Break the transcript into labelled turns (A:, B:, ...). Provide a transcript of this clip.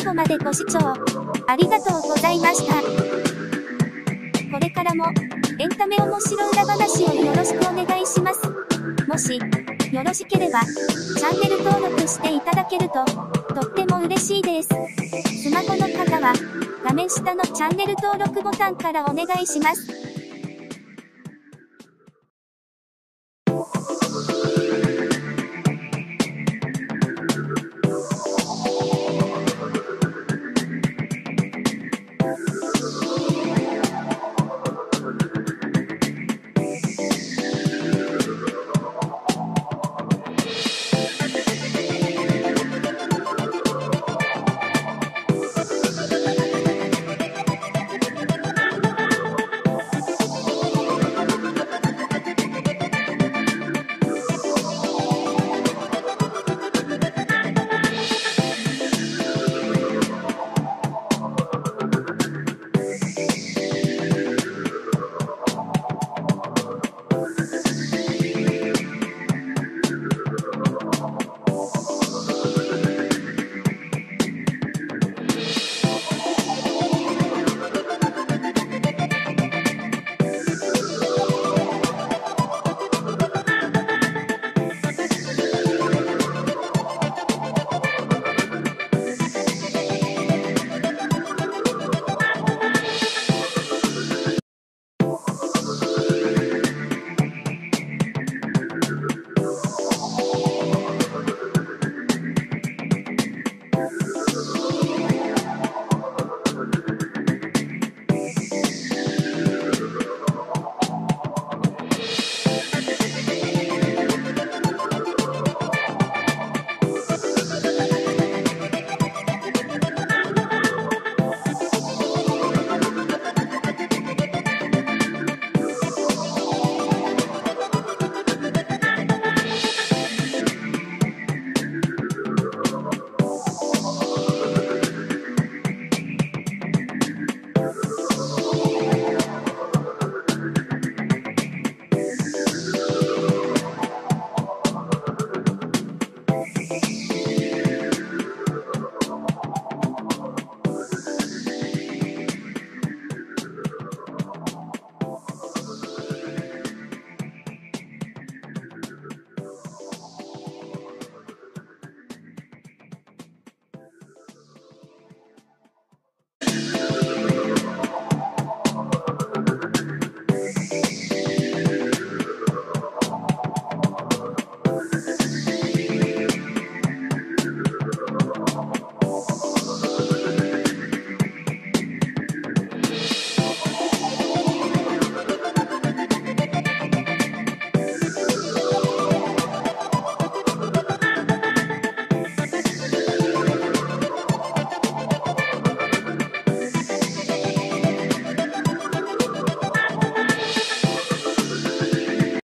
A: 最後までご視聴ありがとうございました。これからもエンタメ面白裏話をよろしくお願いします。もしよろしければチャンネル登録していただけるととっても嬉しいです。スマホの方は画面下のチャンネル登録ボタンからお願いします。